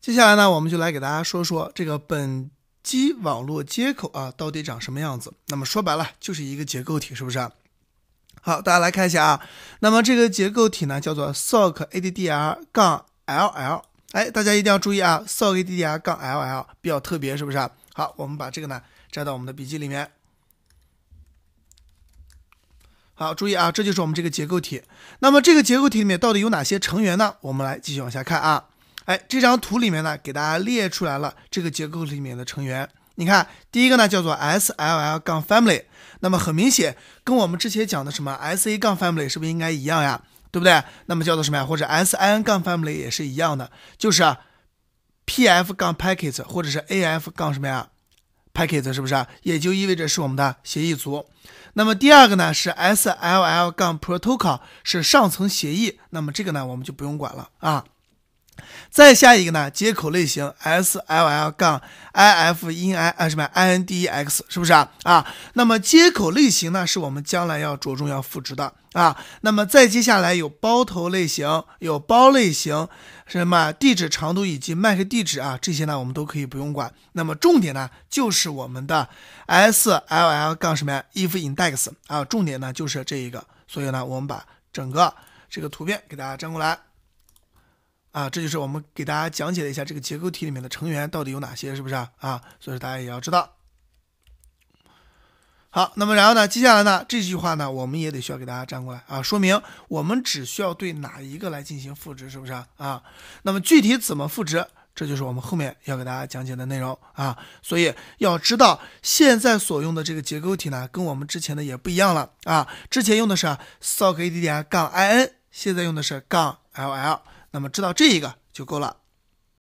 接下来呢，我们就来给大家说说这个本机网络接口啊，到底长什么样子。那么说白了，就是一个结构体，是不是？好，大家来看一下啊。那么这个结构体呢，叫做 sock addr 杠 LL。哎，大家一定要注意啊，sock addr 杠 LL 比较特别，是不是？好，我们把这个呢摘到我们的笔记里面。好，注意啊，这就是我们这个结构体。那么这个结构体里面到底有哪些成员呢？我们来继续往下看啊。哎，这张图里面呢，给大家列出来了这个结构里面的成员。你看，第一个呢叫做 SLL 杠 Family，那么很明显，跟我们之前讲的什么 SA 杠 Family 是不是应该一样呀？对不对？那么叫做什么呀？或者 SIN 杠 Family 也是一样的，就是 PF 杠 Packet 或者是 AF 杠什么呀？Packet 是不是？也就意味着是我们的协议组。那么第二个呢是 SLL 杠 Protocol，是上层协议。那么这个呢我们就不用管了啊。再下一个呢？接口类型 SLL 杠 I F I N I 啊什么 INDEX 是不是啊？啊，那么接口类型呢，是我们将来要着重要复制的啊。那么再接下来有包头类型，有包类型，什么地址长度以及 MAC 地址啊，这些呢我们都可以不用管。那么重点呢就是我们的 SLL 杠什么呀？IFINDEX 啊，重点呢就是这一个。所以呢，我们把整个这个图片给大家粘过来。啊，这就是我们给大家讲解了一下这个结构体里面的成员到底有哪些，是不是啊？啊，所以说大家也要知道。好，那么然后呢，接下来呢，这句话呢，我们也得需要给大家粘过来啊，说明我们只需要对哪一个来进行赋值，是不是啊？那么具体怎么赋值，这就是我们后面要给大家讲解的内容啊。所以要知道，现在所用的这个结构体呢，跟我们之前的也不一样了啊。之前用的是 SOC ADDR 杠 IN，现在用的是杠 LL。那么知道这一个就够了。